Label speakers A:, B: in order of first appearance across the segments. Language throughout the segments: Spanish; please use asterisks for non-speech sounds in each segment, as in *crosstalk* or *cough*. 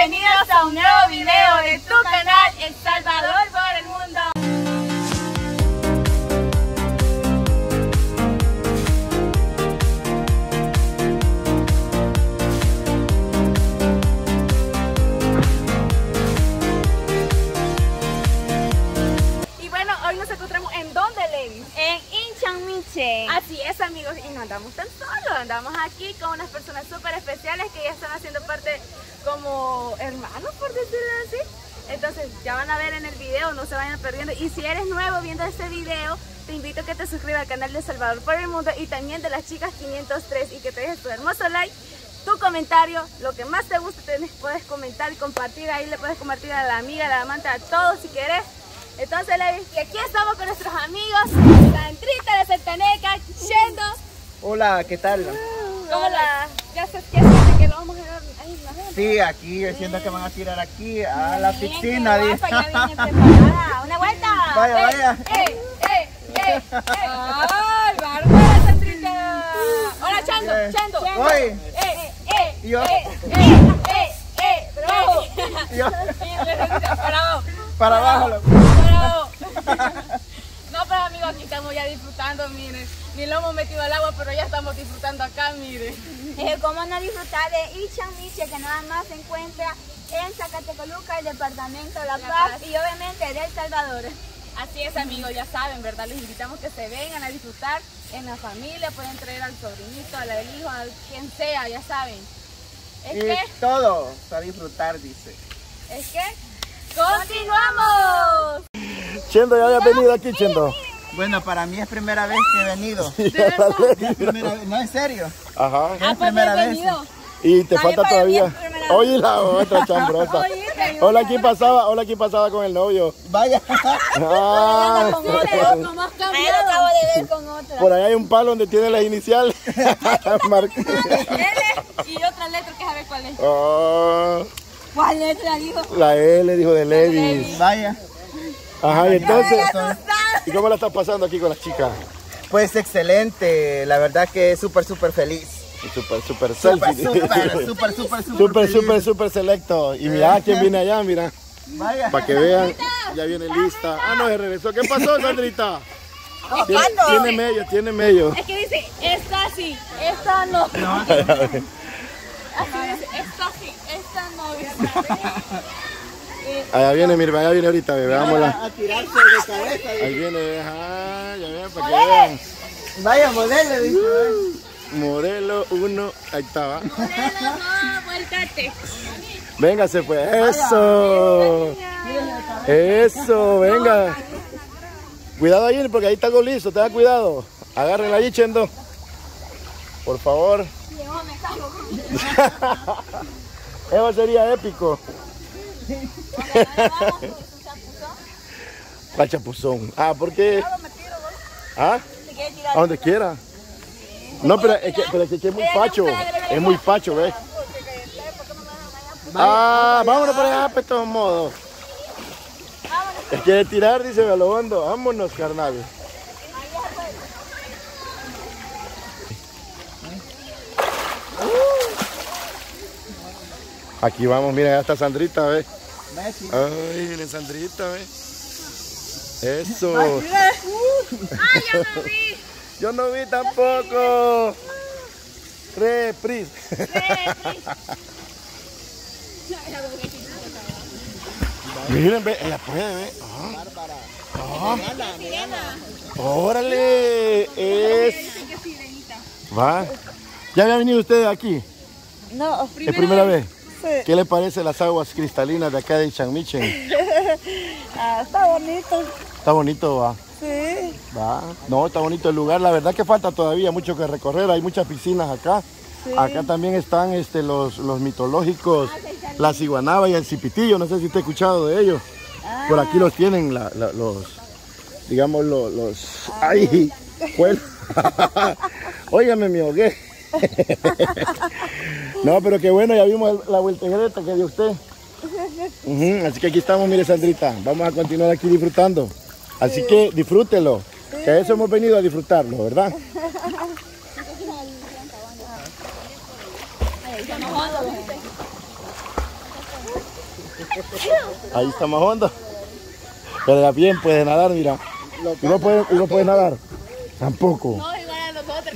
A: bienvenidos a un nuevo video de tu canal El Salvador Así es amigos, y no andamos tan solos, andamos aquí con unas personas súper especiales que ya están haciendo parte como hermanos, por decirlo así. Entonces ya van a ver en el video, no se vayan perdiendo. Y si eres nuevo viendo este video, te invito a que te suscribas al canal de Salvador por el Mundo y también de las chicas 503 y que te dejes tu hermoso like, tu comentario, lo que más te guste, tenés, puedes comentar y compartir. Ahí le puedes compartir a la amiga, a la amante, a todos si querés. Entonces, Levis, que aquí estamos con nuestros amigos, Sandrita de Santaneca, Shendo.
B: Hola, ¿qué tal?
A: Hola, ya sé ya sé que lo vamos a adelante.
B: Sí, aquí, siento que van a tirar aquí a la piscina.
C: Guapa, ya viene preparada. Una vuelta.
B: Vaya, vaya.
A: ¡Ey, ey, ey, ey! ¡Ay, bárbara, Sandrita! Hola, Chando. Chando.
B: Voy.
A: ¡Ey, ey,
B: Yo.
A: ey, ey, ey, ey! ¡Bravo!
B: Yo, para abajo. lo-
A: ¡Bravo! No, pero amigos, aquí estamos ya disfrutando, miren. Ni lo hemos metido al agua, pero ya estamos disfrutando acá, miren.
C: Eh, ¿Cómo no disfrutar de Inchanmiche que nada más se encuentra en Zacatecoluca, el departamento La
A: La
C: Paz
A: Paz.
C: y obviamente de El Salvador?
A: Así es, amigos, ya saben, ¿verdad? Les invitamos que se vengan a disfrutar en la familia. Pueden traer al sobrinito, al hijo, a quien sea, ya saben. Es
B: Y
A: que,
B: todo para disfrutar, dice.
A: es que, ¡continuamos!
D: Chendo, ya habías venido aquí, Chendo.
B: Bueno, para mí es primera vez que he venido.
D: Sí, *laughs* ley.
B: Es primera vez, no, en serio.
D: Ajá.
B: Es primera vez.
D: Y te
C: También
D: falta todavía. Oye, la otra chambrosa. *laughs* Hola, ¿quién pasaba? Hola, ¿quién pasaba con el novio?
B: Vaya. *laughs*
D: Ah,
C: Con otra.
A: ¿Cómo has
C: Ahí lo
A: cambiado?
C: acabo de ver con otra.
D: por ahí hay un palo donde tiene las iniciales.
A: L y otra letra que sabe cuál es.
D: Ah,
C: ¿Cuál letra dijo?
D: la L dijo de Levis.
B: Vaya.
D: Ajá, y entonces. ¿y cómo la estás pasando aquí con las chicas?
B: Pues excelente. La verdad que súper, súper feliz.
D: Súper, súper
B: Súper,
D: selfie.
B: súper, *laughs* súper, súper, súper.
D: Súper,
B: feliz.
D: súper, súper selecto. Y mira quién viene allá, mira.
B: Vaya.
D: Para que vean, ya viene lista. Ah, no, se regresó. ¿Qué pasó, Sandrita? Tiene, medio, tiene medio.
A: Es que dice, esta sí, esta no. *laughs* Así dice, esta sí, esta no. *laughs*
D: Allá viene, mira, allá viene ahorita, ve, veámosla.
B: A tirarse de cabeza.
D: Ahí viene, ajá, ya ven, para que vean.
B: Vaya, modelo, dice.
D: Modelo 1, ahí estaba.
A: No, vuéltate.
D: Véngase pues, eso. Eso, venga. Cuidado ahí, porque ahí está algo listo, tenga cuidado. Agárrenla ahí, Chendo. Por favor. *laughs* Eso sería épico. Chapuzón. Ah, ¿por qué? ¿Ah? A donde quiera. No, pero es que, pero es que es muy facho. Es muy facho, ¿ves? Ah, vámonos para allá, pues, de todos modos. Es que de tirar, dice Galobondo. Vámonos, carnal. Aquí vamos, mira, ya está Sandrita, ¿ves?
B: Messi.
D: Ay, viene Sandrita, ¿ves? Eso.
A: ¡Ay, ya me vi!
D: Yo no vi tampoco. Reprise. Miren, ve, ella puede, ve. Ah. Ah. Órale, es. Va. ¿Ya había venido usted aquí?
C: No,
D: ¿Es primera vez? ¿Qué le parece las aguas cristalinas de acá de Changmichen? *laughs*
C: ah, está bonito.
D: Está bonito, va.
C: Sí.
D: Va. No, está bonito el lugar. La verdad que falta todavía mucho que recorrer. Hay muchas piscinas acá. Acá también están este, los, los mitológicos, la ciguanaba y el cipitillo. No sé si usted ha escuchado de ellos. Por aquí los tienen la- la- los, digamos, los... los ¡Ay! Bueno. *laughs* Óigame, me ahogué. *laughs* no, pero qué bueno, ya vimos la vueltegreta que dio usted. Así que aquí estamos, mire Sandrita. Vamos a continuar aquí disfrutando. Así que disfrútelo. Que a eso hemos venido a disfrutarlo, ¿verdad? Ahí está más hondo. Pero bien puede nadar, mira. ¿Y no puede, y no puede nadar? Tampoco.
A: No, igual a nosotros,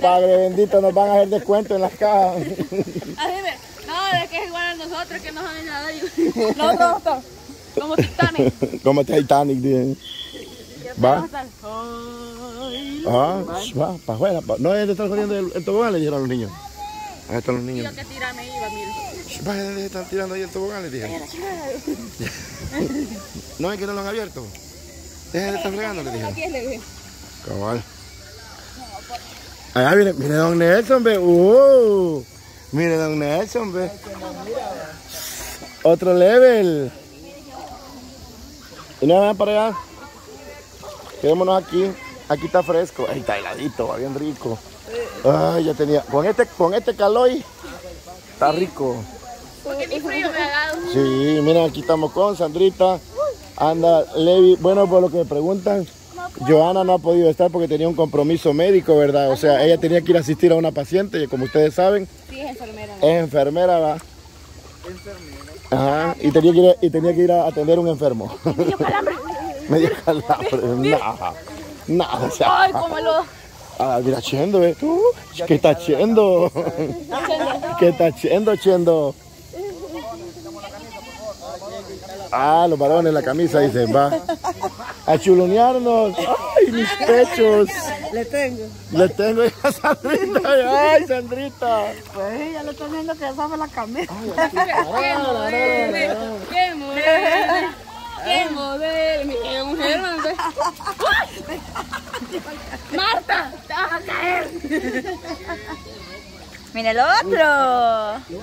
D: Padre bendito, nos van a hacer descuento en las cajas.
A: Así ve, no, de que es igual a nosotros que nos han y- Nosotros como Titanic.
D: Como Titanic, dicen. Va. Ah, va, para afuera. pa- No es de estar jodiendo el, el tobogán, le dijeron a los niños. Ahí están los niños.
A: Yo que tira me iba, mire.
D: Vaya, de estar tirando ahí el tobogán, les dije. *laughs* No es que no lo han abierto. Dejen de estar fregando,
A: le dije.
D: Cabal. Allá viene, mire don Nelson, ve. Uh, mire don Nelson, ve. Otro level. Y no van para allá. Quedémonos aquí. Aquí está fresco. Ahí está heladito, va bien rico. Ay, ya tenía. Con este, con este calor está rico.
A: Porque ni frío me ha dado.
D: Sí, miren, aquí estamos con Sandrita. Anda Levi. Bueno, por lo que me preguntan, Joana no ha podido estar porque tenía un compromiso médico, ¿verdad? O sea, ella tenía que ir a asistir a una paciente y como ustedes saben,
A: Sí, es enfermera.
D: es enfermera, ¿va? Ajá, y tenía que ir, a- y tenía que ir a atender a un enfermo. Me dio *laughs* calambre. Nada, nada, o sea.
A: Ay, cómo lo...
D: Ah, mira, Chendo, ¿eh? ¿Qué está Chendo? ¿Qué está Chendo, Chendo? Ah, los varones, la camisa, dicen, va. A chulonearnos. Ay, mis pechos.
E: Le tengo.
D: Le tengo a Sandrita. Ay, Sandrita.
E: Pues ya le estoy viendo que sabe la camisa. *laughs*
A: ¡Qué modelo! ¡Qué modelo! ¡Qué modelo! Mi qué mujer. ¡Marta! ¡Te vas a caer!
C: Mira el otro.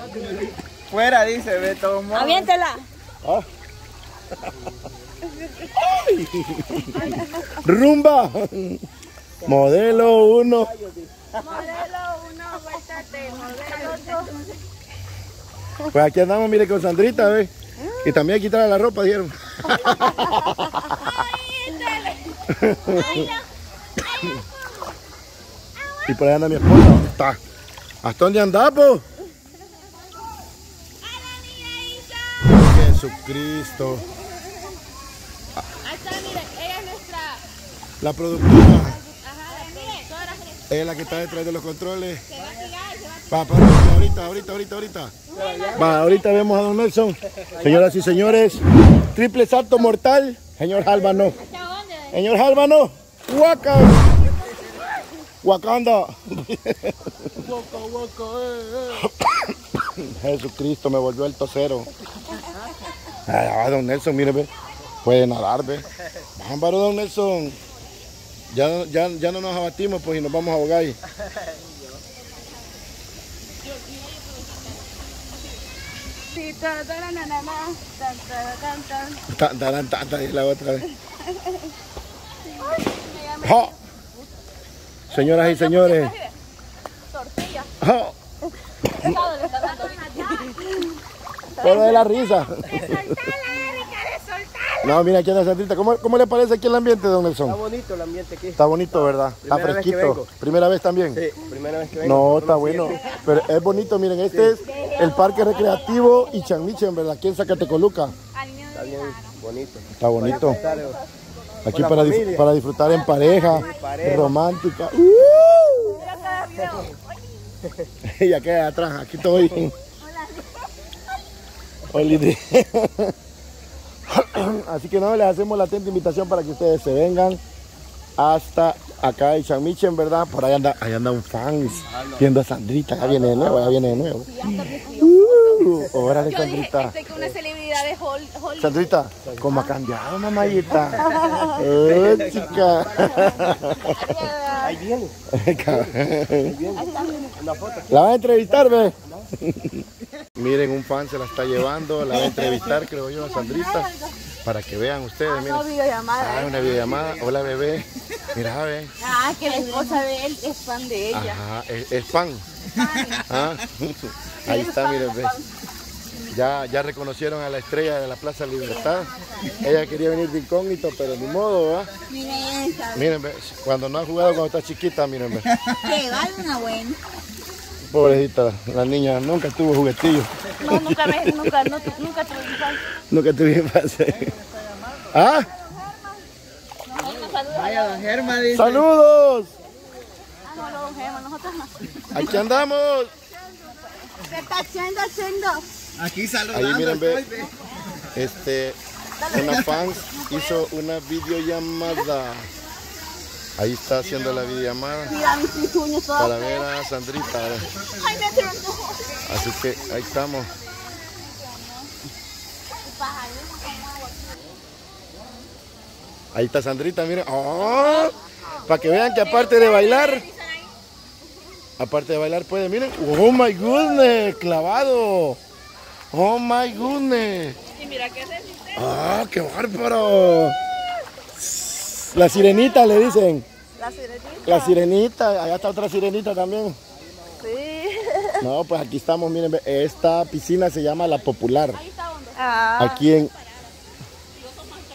B: Fuera, dice, ve todo modo.
C: Aviéntela.
D: Ah. Rumba. Modelo 1.
A: Modelo uno, vuéltate, modelo
D: Pues aquí andamos, mire, con Sandrita, ¿ves? Y también quitarle la ropa, dijeron. y por ahí anda mi esposa. ¿Dónde está? ¿Hasta dónde andamos? Jesucristo.
A: Ahí está, mire, ella es nuestra...
D: La productora. Es la que está detrás de los controles. Va, para, ahorita, ahorita, ahorita, ahorita. Va, ahorita vemos a Don Nelson. Señoras y señores, triple salto mortal. Señor Álvaro. Señor Álvaro. Waka. Wakanda. Jesucristo me volvió el tosero. Ah, don Nelson, mire, ve. Puede nadar, ve. Ámbaro, don Nelson. Ya, ya, ya no nos abatimos, pues, y nos vamos a ahogar. ahí.
A: Tan,
D: y la otra vez. Señoras y señores.
A: Tortilla.
D: Por de la risa. No, mira aquí anda Sandrita. ¿Cómo, ¿Cómo le parece aquí el ambiente, don Nelson?
B: Está bonito el ambiente aquí.
D: Está bonito, ¿verdad? Está
B: Primera vez que
D: fresquito.
B: vengo.
D: Primera vez también.
B: Sí, primera vez que vengo.
D: No, está bueno. Pero es bonito, miren, este es el Parque Recreativo Ichanmichen, ¿verdad? Aquí en Zacatecoluca.
B: Está bien bonito.
D: Está bonito.
B: Eh,
D: Aquí
B: la
D: para, para disfrutar en pareja,
B: pareja.
D: romántica. ¡Uh! *laughs* *laughs* Y aquí atrás, aquí estoy. Hola. *laughs* *clears throat* Así que no, les hacemos la atenta invitación para que ustedes se vengan hasta acá en Chanmichen, ¿verdad? Por ahí anda, ahí anda un fans viendo a Sandrita, ya viene de nuevo, ya viene de nuevo. Uh, órale,
A: Yo dije,
D: Sandrita.
A: estoy con una celebridad de Hol- Hollywood.
D: Sandrita, ¿cómo ha cambiado, mamayita? Oh, chica.
B: Ahí viene. *laughs*
D: La va a entrevistar, ve. Miren, un fan se la está llevando, la va a entrevistar, creo yo, a Sandrita, para que vean ustedes, miren.
A: No, videollamada.
D: Ah, una videollamada. Hola, bebé. Mira, ve.
A: Ah, que la esposa de él es fan de ella.
D: Ajá, es, es fan. Ah, *laughs* Ahí está, miren, ve. Ya, ya reconocieron a la estrella de la Plaza Libertad. Ella quería venir de incógnito, pero ni modo, ¿va? Miren, ve, cuando no ha jugado cuando está chiquita, miren, ve.
C: Que vale una buena.
D: Pobrecita, la niña nunca tuvo juguetillo.
A: No, nunca me, nunca, no, nunca tuve infancia.
D: Nunca tuve infancia. ¿Ah?
B: Vaya, don Germa dice.
D: ¡Saludos!
A: Ah, no, cogemos, nosotros no.
D: Aquí andamos.
C: ¿Qué está haciendo, haciendo?
B: Aquí saludando.
D: Ahí miren, ve. Este, una fan hizo una videollamada. Ahí está haciendo la videollamada
C: Mira mis
D: para ver a Sandrita.
C: Ay, me tronó.
D: Así que ahí estamos. Ahí está Sandrita, miren. ¡Oh! Para que vean que aparte de bailar, aparte de bailar puede, miren. ¡Oh my goodness! Clavado. ¡Oh my goodness!
A: Y mira qué haces.
D: ¡Ah, qué bárbaro! La sirenita le dicen.
A: La sirenita.
D: La sirenita, allá está otra sirenita también.
A: Sí. *laughs*
D: No, pues aquí estamos, miren, esta piscina se llama La Popular.
A: Ah,
D: Aquí en...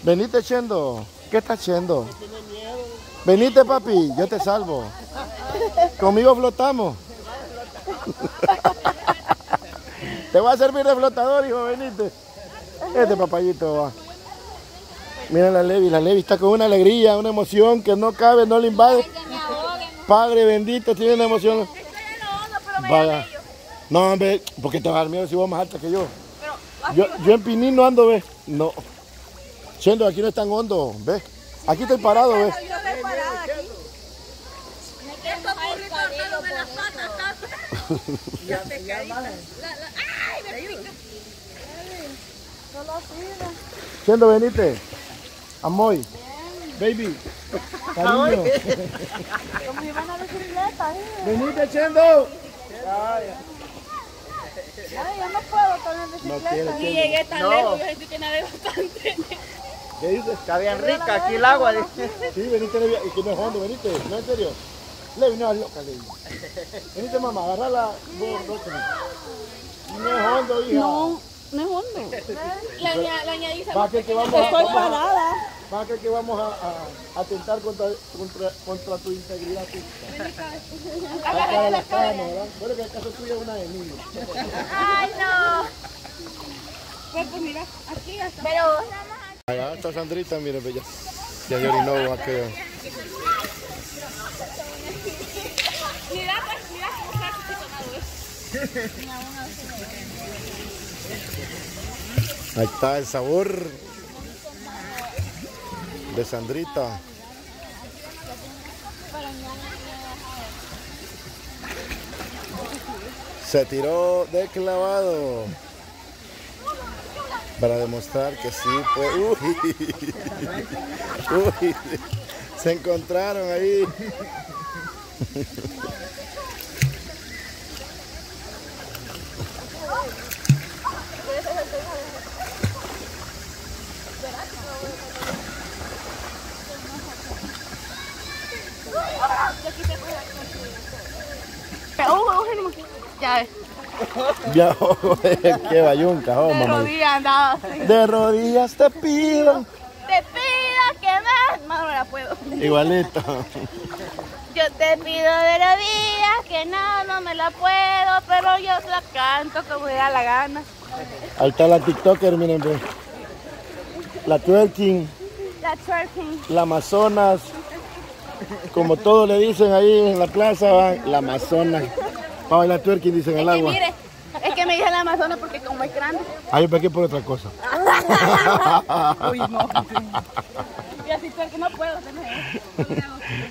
D: Venite, Chendo. ¿Qué estás haciendo? Venite, papi, yo te salvo. Conmigo flotamos. *laughs* te voy a servir de flotador, hijo, venite. Este papayito va. Miren la Levi, la Levi está con una alegría, una emoción que no cabe, no le invade. Padre bendito, tiene una emoción. Vaya. No, hombre, porque te va a dar miedo si vos más alta que yo. Yo, yo en Pinín no ando, ve. No. Siendo aquí no es tan hondo, ve. Aquí estoy parado, ve. *laughs* Siendo, venite. Amoy. Baby. Cariño. Venite, Chendo.
C: Ay, yo no puedo
D: No
C: bicicleta.
A: y
D: Chendo.
A: llegué tan
B: No.
A: lejos, yo sentí que nadé bastante.
B: ¿Qué dices? Está bien rica aquí el agua. dice.
D: Sí, venite, Levi, y que no es hondo, venite, no en serio. Levi, no es loca, Levi. Venite, mamá, agarrala. No es hondo, hija.
E: No, no es hondo.
A: La, *laughs* ña- la ñadiza.
D: Va a que, que vamos a,
E: Estoy
D: vamos a-
E: parada.
D: Va a que, que vamos a, a- a atentar contra, contra, contra tu integridad física. *laughs* Acá de la cama, ¿verdad? Bueno, que el caso tuyo es una de niños.
A: Ay, no. Pues, pues mira, aquí ya está.
C: Pero
D: Allá está Sandrita, miren, bella. Ya yo orinó aquello.
A: Mira, pues, mira cómo está aficionado, ¿eh?
D: Ahí está el sabor de Sandrita. Se tiró de clavado para demostrar que sí fue. Uy, uy, se encontraron ahí.
A: Ya ves. *laughs*
D: Ya, qué bayunca, oh,
A: De
D: mamá.
A: rodillas andaba así.
D: De rodillas te pido.
A: Te pido que me... No, no la puedo.
D: Igualito.
A: Yo te pido de rodillas que no, no me la puedo, pero yo la canto como me da la gana.
D: Ahí está la TikToker, miren. La twerking,
A: La twerking.
D: la Amazonas. Como todos le dicen ahí en la plaza, la Amazonas. Va a bailar twerking, dicen el
A: Y
D: agua.
A: mire, es que me dije la Amazona porque como es grande.
D: Ahí me por otra cosa. *laughs* *laughs*
A: Y así twerking no puedo.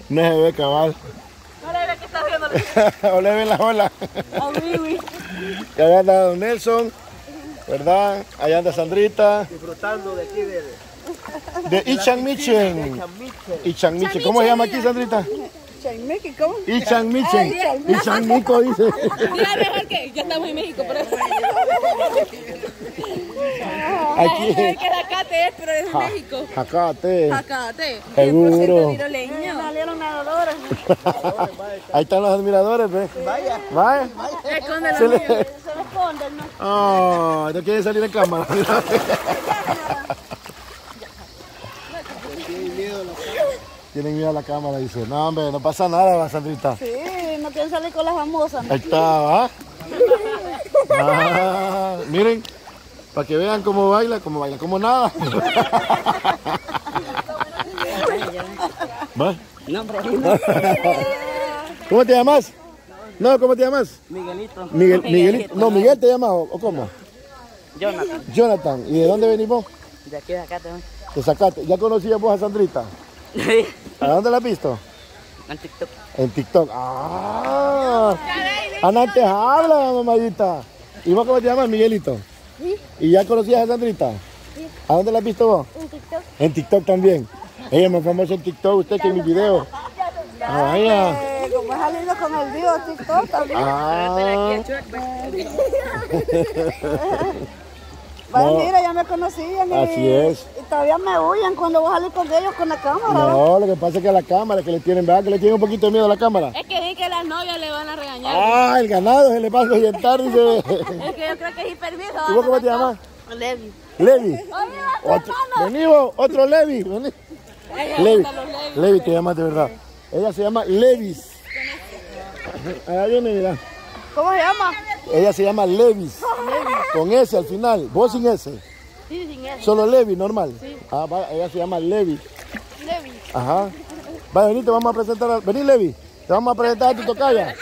D: No se ve cabal.
A: No le ve que está haciendo.
D: o *laughs* le ven la ola. Y allá anda Don Nelson, ¿verdad? Allá anda Sandrita.
B: Disfrutando de aquí de,
D: De Ichan Michen. Ichan Michen. ¿Cómo se llama aquí, Sandrita?
E: Chaimeki, ¿cómo?
D: Ichan Michen. Ichan Mico dice.
A: Diga mejor que ya estamos en México, pero *laughs*
D: Aquí.
A: que la Cate es, pero es México.
D: Jacate.
A: Acate.
D: Seguro. *laughs* Ahí están los admiradores, ¿ves?
B: Vaya.
D: Vaya.
A: Esconde
D: Se le- *laughs*
E: Se esconden, ¿no?
D: Oh, no quieren salir en cámara. Tienen miedo a la cámara, dice. No, hombre, no pasa nada, va, Sandrita.
E: Sí, no quieren salir con las famosas.
D: Ahí está, ¿va? Ah, miren, para que vean cómo baila, cómo baila, como nada. ¿Va? *laughs* ¿Cómo te llamas? No, ¿cómo te llamas?
F: Miguelito.
D: Miguel, Miguelito. No, Miguel te llamas o, cómo?
F: Jonathan.
D: Jonathan. ¿Y de dónde venís vos?
F: De aquí de acá también.
D: Te sacaste. ¿Ya conocías vos a Sandrita? *laughs* ¿A dónde la has visto?
F: En TikTok.
D: En TikTok. ¡Ah! Ana, antes habla, mamadita. ¿Y vos cómo te llamas, Miguelito? ¿Y ya conocías a Sandrita? ¿A dónde la has visto vos?
C: En TikTok.
D: En TikTok también. Ella es más famosa en TikTok, usted que en mis videos. Ah, vaya.
E: Eh, como he salido con el Dios TikTok también.
D: Ah, *laughs*
E: Vaya,
D: no.
E: mira, ya me conocían. y-
D: Así es.
E: Y todavía me huyen cuando voy a salir con ellos con la cámara.
D: no, lo que pasa es que a la cámara, que le tienen, ¿verdad? Que le tienen un poquito de miedo a la cámara.
A: Es que sí que las novias le van a regañar.
D: Ah, el ganado se le va a ahuyentar, dice. *laughs*
A: Es que yo creo que es hiperviso.
D: ¿Y vos cómo te llamas?
A: Levi.
D: Levi. Otro, vení vos, otro Levi. Vení. Levi. Levi te llamas de verdad. Ella se llama Levis. Allá viene, mira.
E: ¿Cómo se llama?
D: Ella se llama Levis. Con S al final. Vos sin S.
A: Sí, sin eso.
D: Solo Levi, normal. Ah, va, ella se llama Levi.
A: Levi.
D: Ajá. Vaya, vení, te vamos a presentar. A... Vení, Levi. Te vamos a presentar a tu tocaya.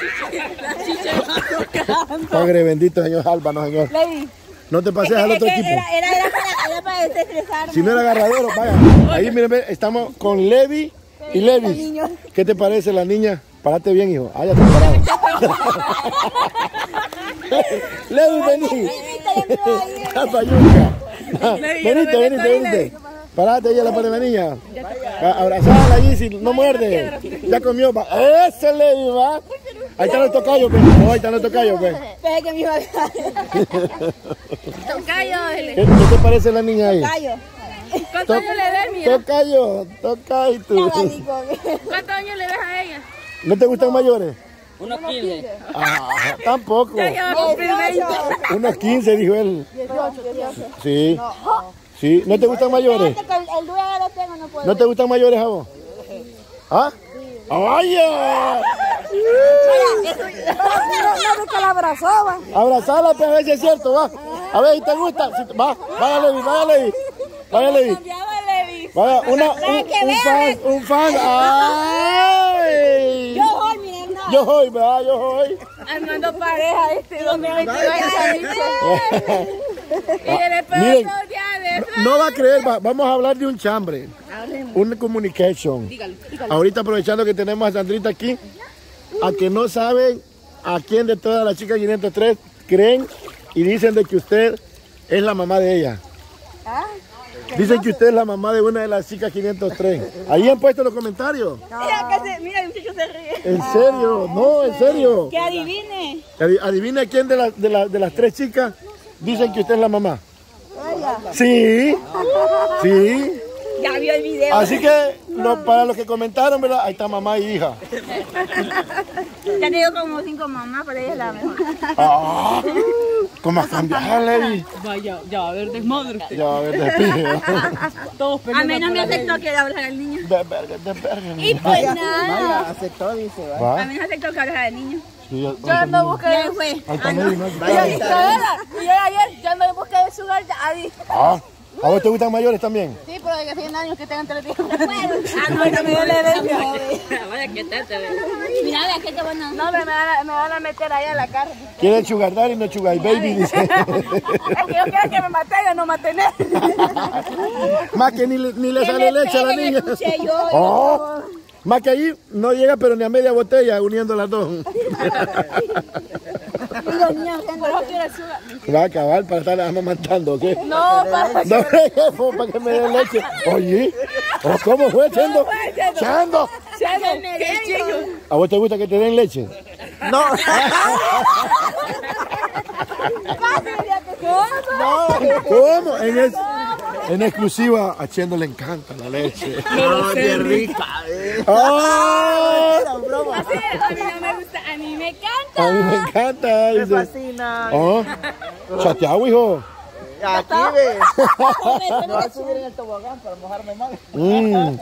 D: Padre bendito, señor Álvaro, señor.
E: Levi.
D: No te pases al otro equipo.
C: Era, era, era para, era para desestresarme.
D: Si no era agarradero, vaya. Ahí miren, estamos con Levi y Levis. ¿Qué te parece la niña? Párate bien, hijo. Ah, ya te parado. *laughs* Levi, vení. Venite, venite, venite. Parate, ella la pone la niña. Abrazala allí, si no muerde. Ya comió. va. Ese Levi, va. Ahí están los tocayos, pues. No, ahí están los tocayos, pues.
C: Espera que iba a *laughs*
A: Tocayo,
D: ¿Qué, qué te parece la niña ahí?
C: callo.
A: ¿Cuántos años le ves, mira?
D: Tocayo, tocayo tú.
A: ¿Cuántos años le ves a ella?
D: ¿No te gustan mayores?
F: Unos 15.
D: Ah, tampoco.
A: Ya va a cumplir 20.
D: Unos 15, dijo él.
E: 18, 18.
D: Sí. Sí. ¿No te gustan mayores?
C: El, ya lo tengo, no puedo.
D: ¿No te gustan mayores a vos? ¿Ah? ¡Vaya!
E: No, no, que la abrazaba.
D: Abrazala, pues a ver si es cierto, va. A ver si te gusta. Va, vaya Levi, vaya Levi. Vaya una, un, un fan, *laughs* un fan. ¡Ay!
C: Yo voy, miren, no.
D: Yo soy, ¿verdad? Yo soy.
A: Armando pareja este 2022 en San Michel. Y el
D: Miren,
A: esposo ya de
D: No va a creer, va- vamos a hablar de un chambre. Un communication. Ahorita aprovechando que tenemos a Sandrita aquí, a que no saben a quién de todas las chicas 503 creen y dicen de que usted es la mamá de ella. Dicen que usted es la mamá de una de las chicas 503. Ahí han puesto los comentarios.
C: Mira, que se, mira, el muchacho se ríe.
D: En serio, no, en serio.
C: Que adivine.
D: Adi- Adivina quién de, la- de, la- de las tres chicas dicen que usted es la mamá. Sí, sí.
C: Ya vio el video.
D: Así que lo- para los que comentaron, ¿verdad? Ahí está mamá y hija.
C: Ya tengo como cinco mamás, pero ella es la mejor.
D: Ah, ¿Cómo has cambiado, Levi?
F: Vaya, ya va a haber desmadre usted.
D: Ya va a ver, despide.
F: Todos
C: A mí no me aceptó que le hablara al niño.
D: De verga, de verga.
C: Y pues nada.
B: Vaya, aceptó, dice.
C: A mí no aceptó que hablara al niño.
A: Yo ando en busca de...
C: Ya fue.
D: Ahí está Levi, ¿no?
A: Y yo ayer, yo ando en busca de sugar daddy.
D: Ah, ¿A vos te gustan mayores también?
A: Sí, pero de que 100 años que tengan tres hijos.
C: Ah, no, *laughs* no me duele herencia.
F: Vaya, que te te
C: Mira, vea que qué bueno.
A: No, hombre, me van a, me van a meter allá a la cárcel.
D: ¿Quieren sugar daddy no sugar baby? Dice. *laughs*
A: Es que yo quiero que me maten, yo no maten él. *laughs*
D: Más que ni, le- ni le sale leche a la niña.
C: Yo.
D: Oh, más que ahí no llega pero ni a media botella uniendo las dos. Va a acabar para estar amamantando, ¿ok?
A: No, para
D: No, fue *laughs* para que me den leche. Oye, ¿o ¿cómo fue, Chendo? Chendo.
A: que chico.
D: ¿A vos te gusta que te den leche?
B: No, *laughs*
D: ¿Cómo? En, es- en exclusiva, a Chendo le encanta la leche.
B: no, qué rica. eh.
D: ¡Ah!
A: A mí no me gusta, me encanta.
D: A mí me encanta.
B: Me
D: Dice.
B: fascina.
D: ¿Oh? Chateado, hijo.
B: Aquí ve. Me voy a subir en el tobogán para mojarme más.
D: Mm.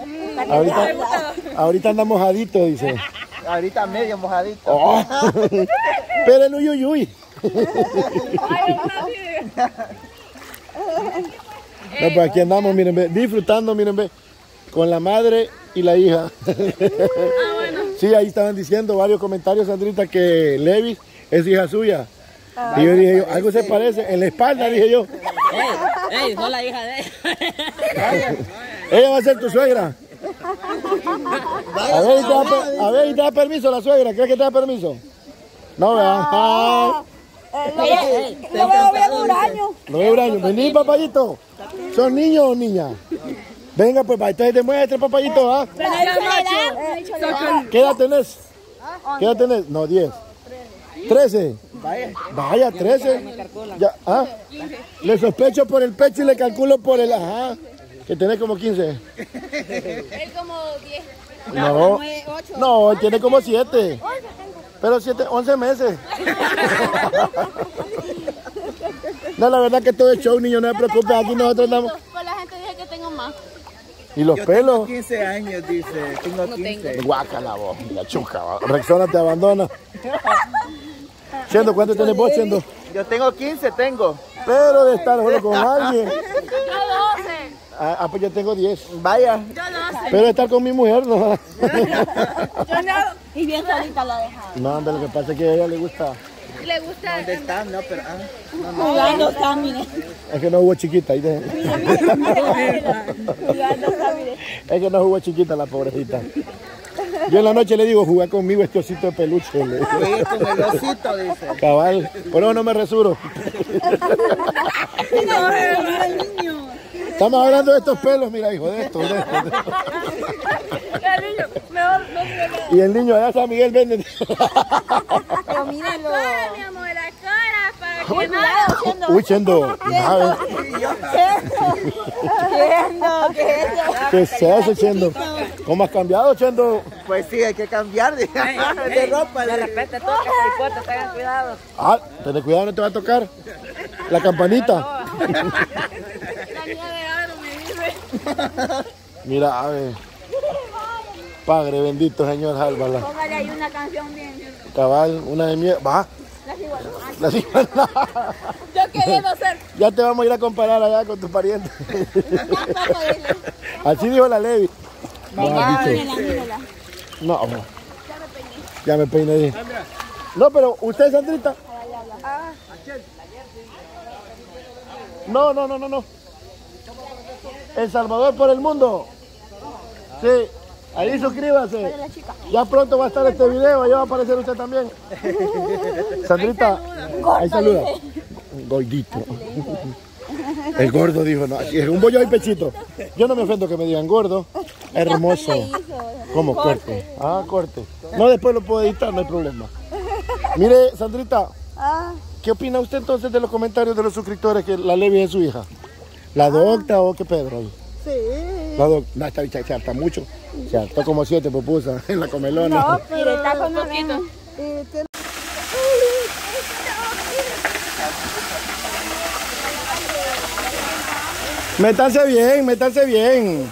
D: *laughs* Ahorita, ahorita anda mojadito, dice.
B: Ahorita medio mojadito.
D: Oh. *laughs* Pero el uy, uy, uy. *laughs* No, pues aquí andamos, miren, ve, disfrutando, miren, ve, con la madre y la hija. Sí, ahí estaban diciendo varios comentarios, Sandrita, que Levis es hija suya. Y yo dije, yo, algo se parece, en la espalda, dije yo.
F: Ey, ey, no la hija de ella.
D: Ella va a ser tu suegra. A ver, y te da, per- a ver, y te da permiso la suegra, ¿crees que te da permiso? No, vean. Ay,
E: Eh, lo, lo veo bien huraño.
D: No veo años. Vení, papayito. ¿Son niños o niñas? Venga, pues, pa, entonces demuestre, papayito, ¿ah? ¿Qué edad tenés? ¿Qué edad tenés? No, 10. 13.
B: Vaya.
D: Vaya, 13. Ya, ¿ah? Le sospecho por el pecho y le calculo por el. Ajá. Que tenés como 15.
A: Es como 10.
D: No, no, tiene como 7. Pero 7, 11 meses. No, la verdad que todo es show, niño, no se preocupe. Aquí nosotros andamos.
A: Con la gente dije que tengo más.
D: ¿Y los
B: Yo
D: pelos?
B: tengo 15 años, dice. Tengo 15.
D: Guácala vos, la chuca. Rexona te abandona. *laughs* Chendo, ¿cuánto tenés vos, Chendo?
B: Yo tengo 15, tengo.
D: Pero de estar solo con alguien.
A: Yo 12.
D: Ah, ah, pues yo tengo 10.
B: Vaya.
A: Yo 12.
D: Pero de estar con mi mujer, no. *laughs*
C: Y bien solita la dejaba.
D: No, hombre, lo que pasa es que a ella le gusta.
A: Le gusta.
B: ¿Dónde están? No, pero. Ah, no, no.
C: Jugando está, mire.
D: Es que no jugó chiquita. ahí de- *laughs*
C: Jugando está, mire.
D: Es que no jugó chiquita la pobrecita. Yo en la noche le digo, jugar conmigo este osito de peluche. *laughs* le
B: con el osito, dice.
D: Cabal, por eso no me resuro. *laughs* Estamos hablando de estos pelos, mira, hijo, de esto, de esto. de esto.
A: El niño, mejor no me
D: Y el niño allá San Miguel vende.
C: Pero mírenlo.
A: cara, mi amor, la cara para que
C: Cuidado,
A: nada.
D: Uy, Chendo, nada,
C: Siendo, ¿qué es eso?
D: ¿qué es eso, Chendo? ¿Cómo has cambiado, Chendo?
B: Pues sí, hay que cambiar de, *laughs* de ropa.
F: De repente toca el puerta, tengan cuidado.
D: Ah, ten cuidado, no te va a tocar la campanita.
A: La niña de aro me dice. *laughs*
D: Mira, a ver. Padre bendito, Señor, sálvala.
C: Póngale ahí una canción bien.
D: Cabal, una de miedo. Va. La cigüeña.
A: Yo queriendo ser.
D: Ya te vamos a ir a comparar allá con tus parientes. *laughs* Así dijo la Levi. Dicho.
C: Mírala, mírala.
D: No, ya me peiné. dije. No, pero usted, Sandrita. No, no, no, no, no. El Salvador por el mundo. Sí, ahí suscríbase. Ya pronto va a estar este video, ahí va a aparecer usted también. *laughs* Sandrita, ahí saluda. Gordito. *laughs* El gordo dijo, no, es un bollo y pechito. Yo no me ofendo que me digan gordo. Hermoso. ¿Cómo? Corte. Ah, corte. No, después lo puedo editar, no hay problema. Mire, Sandrita,
E: Ah,
D: ¿qué opina usted entonces de los comentarios de los suscriptores que la Levi es su hija? ¿La adopta o qué Pedro?
E: sí.
D: La adopta. No, está bicha, se harta mucho. Se hartó como siete pupusas *laughs* en la comelona.
E: No,
C: Mire,
E: pero...
C: está con
E: y tiene-
D: Métanse bien, métanse bien.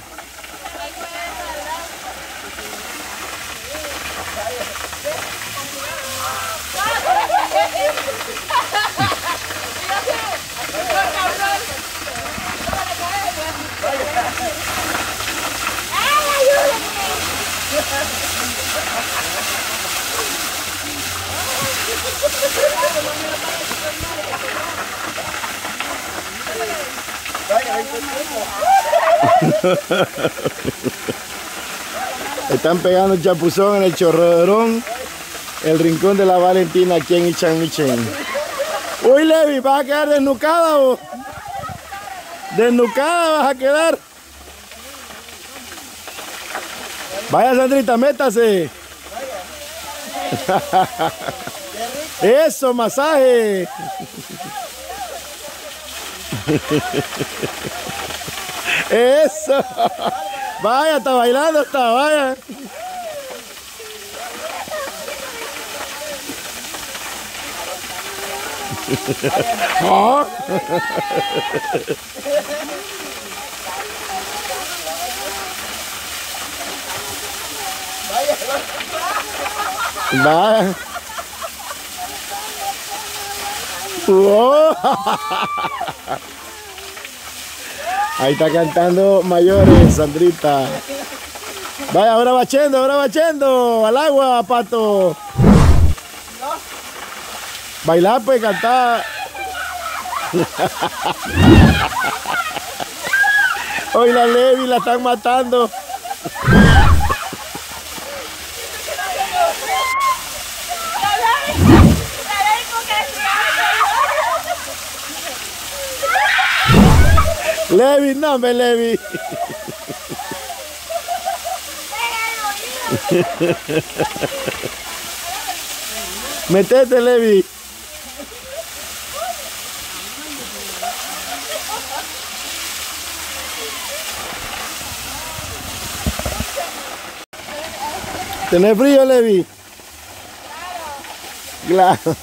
D: *laughs* Están pegando chapuzón en el chorrodrón, el rincón de la Valentina aquí en Ichan Michen. Uy, Levi, vas a quedar desnucada vos. Desnucada vas a quedar. Vaya Sandrita, métase. *laughs* Eso, masaje. *laughs* Eso. Vaya, está bailando, está, vaya. Va. *laughs* Ahí está cantando mayores, Sandrita. Vaya, ahora bachendo, ahora bachendo. Al agua, pato. Bailar, pues, cantar. *laughs* Hoy la Levi la están matando. Levi, no me Levi. *laughs* Metete, Levi. ¿Tenés frío, Levi? Claro. *laughs*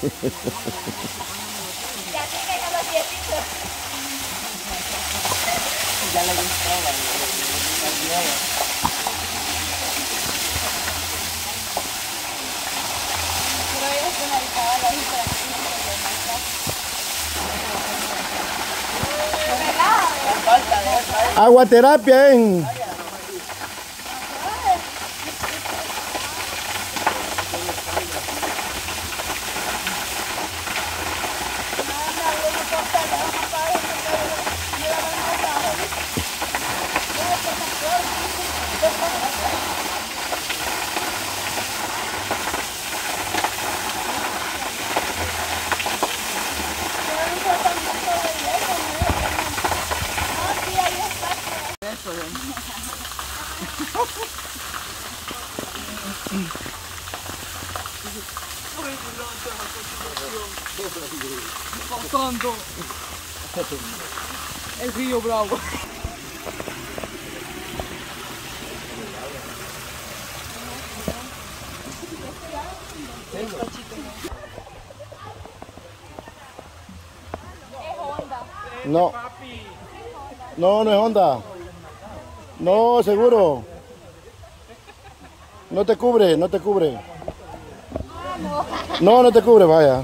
D: Aguaterapia en.
F: Pasando. El río Bravo.
D: No. No, no es Honda. No, seguro. No te cubre, no te cubre. No, no te cubre, vaya.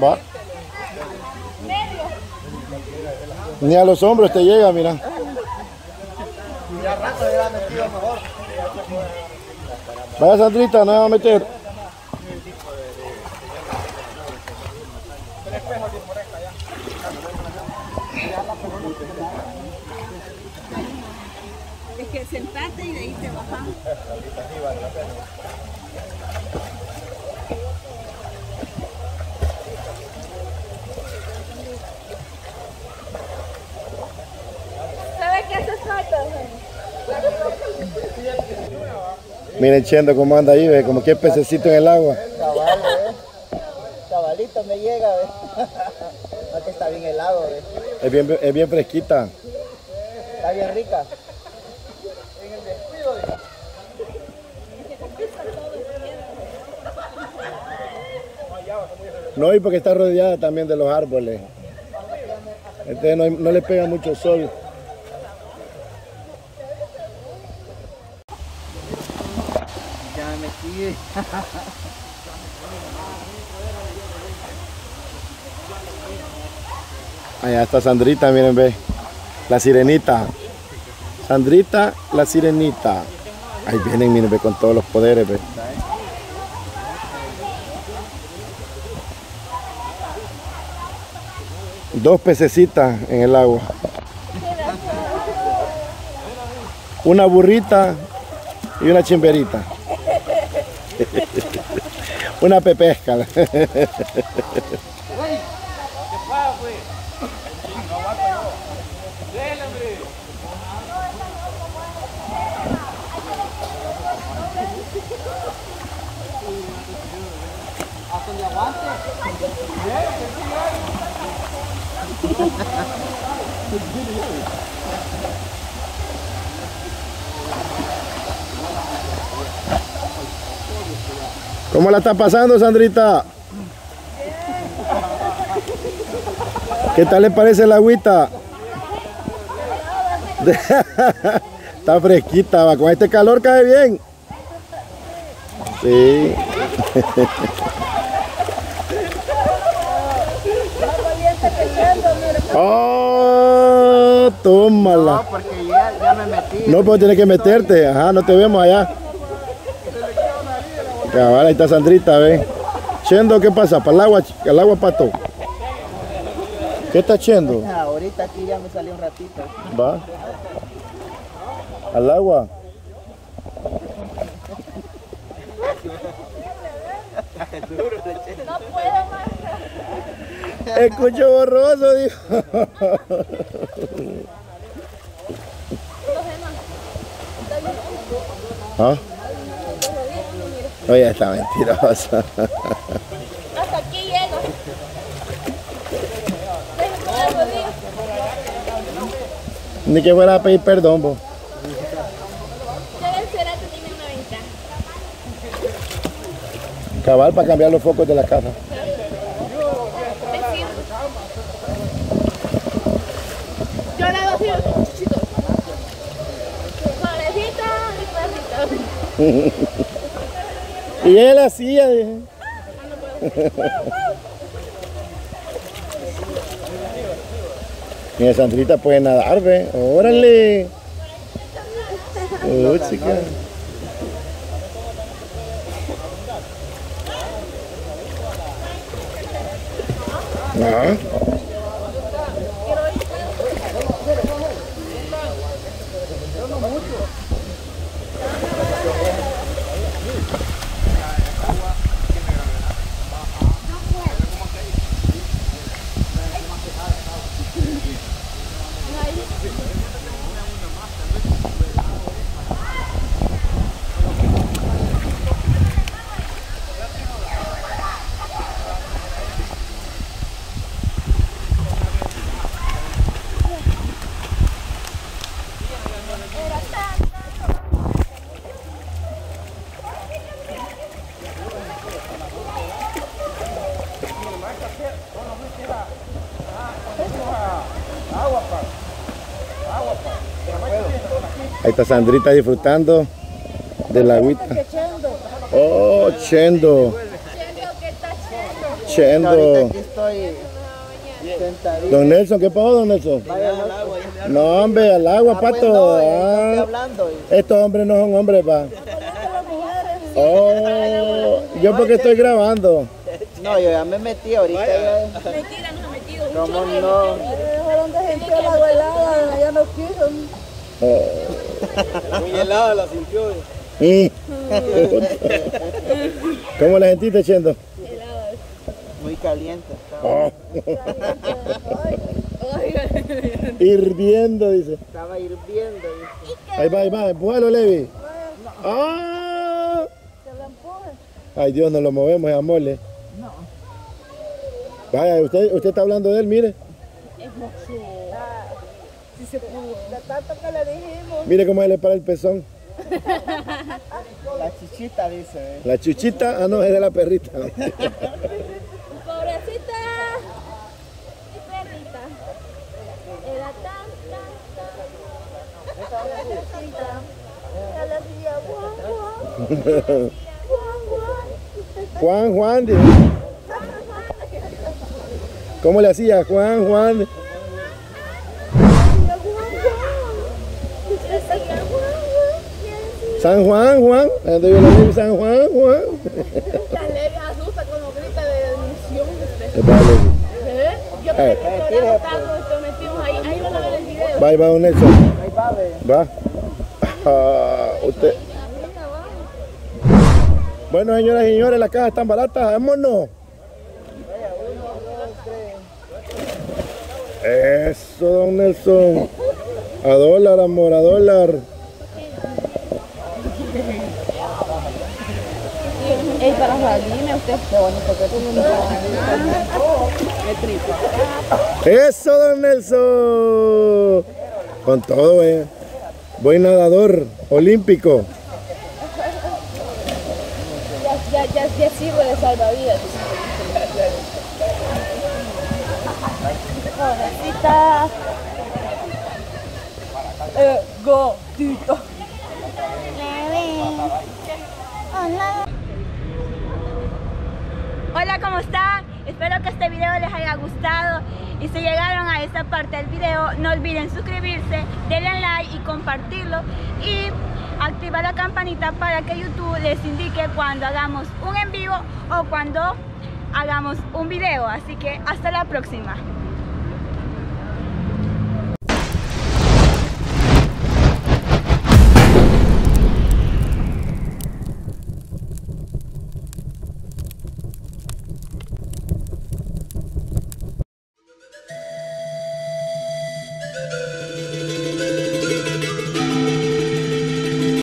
D: Va. Ni a los hombros te llega, mira. Vaya Sandrita, no me va a meter.
C: Es que sentate y de ahí te bajas.
D: Miren Chendo cómo anda ahí, ve, como que pececito en el agua.
B: Cabal, ¿eh? Cabalito me llega. *laughs* Aquí está bien helado, ¿ves?
D: Es bien, es bien fresquita.
B: Está bien rica.
D: No, y porque está rodeada también de los árboles. Entonces no, no le pega mucho sol. Allá está Sandrita, miren, ve. La sirenita. Sandrita, la sirenita. Ahí vienen, miren, ve, con todos los poderes, ve. Dos pececitas en el agua. Una burrita y una chimberita. *laughs* Una pepesca. *laughs* ¿Cómo la está pasando, Sandrita? ¿Qué tal le parece la agüita? *laughs* está fresquita, va. Con este calor cae bien. Sí. *laughs* ¡Oh! Tómala.
B: No, porque ya, ya me metí.
D: No, pues tienes que meterte. Ajá, no te vemos allá. Cabal, ahí está Sandrita, ve. Chendo, ¿qué pasa? ¿Para el agua, el agua, pato? ¿Qué está chendo?
B: Ah, ahorita aquí ya me salió un ratito.
D: Va. Al agua.
A: No puedo más.
D: Escucho borroso, dijo. ¿Ah? Oye, está mentirosa.
A: Hasta aquí llego.
D: Ni que fuera a pedir perdón, vos. Cabal para cambiar los focos de la casa.
A: Me sirve. Yo le hago así, chuchito. Pobrecita, *laughs*
D: Y él hacía, dije. *laughs* Mira, Sandrita puede nadar, ve. Órale. Oh, chica. Ah. Ahí está Sandrita disfrutando de la agüita. Oh, Chendo. Chendo.
B: aquí estoy sentadito.
D: Don Nelson, ¿qué pasó, don Nelson? No, hombre, al agua,
B: Ah, pues
D: pato.
B: no, eh,
D: Ah,
B: hablando.
D: estos hombres no son hombres, pa. Oh, yo porque estoy grabando.
B: No, yo ya me metí ahorita.
A: Mentira, no metido.
B: ¿Cómo no?
E: Dejaron de sentir el agua helada, ya no quiso.
B: Muy helada la sintió.
D: ¿Cómo la sentiste, Chendo?
B: Muy caliente. Estaba,
D: Oh. Hirviendo, dice.
B: estaba hirviendo.
D: Ahí va, ahí va, empújalo, Levi. ¡Ah! Ay, Dios, nos lo movemos, ya mole. Vaya, usted, usted está hablando de él, mire.
E: De tanto que le dijimos.
D: Mire cómo se le para el pezón.
B: La chichita dice. eh.
D: La chuchita, ah, no, es de la perrita.
A: Pobrecita. Mi perrita. Era tan, tan, tan.
E: Decía, Juan, Juan. Juan, Juan.
D: Juan, Juan. ¿Cómo le hacía? Juan, Juan. San Juan, Juan. ¿Dónde yo la vi? San Juan, Juan.
A: La leve asusta cuando grita de demisión.
D: Eh, vale.
A: ¿Eh? Yo
D: Eh.
A: creo que estoy agotando, esto metimos ahí. Ahí van a ver el video.
D: Va, va, don Nelson.
B: Ahí va, ve.
D: Va. Ah, *laughs* usted. Bueno, señoras y señores, las cajas están baratas. Vámonos. Eso, don Nelson. A dólar, amor, a dólar.
A: Ey, para salirme, usted qué bonito que
D: Eso, don Nelson. Con todo, eh. Buen nadador olímpico.
A: Ya, ya, ya sirve de salvavidas.
E: Pobrecita. Eh, gotito.
C: Hola. Hola, ¿cómo están? Espero que este video les haya gustado y si llegaron a esta parte del video no olviden suscribirse, denle like y compartirlo y activar la campanita para que YouTube les indique cuando hagamos un en vivo o cuando hagamos un video. Así que hasta la próxima.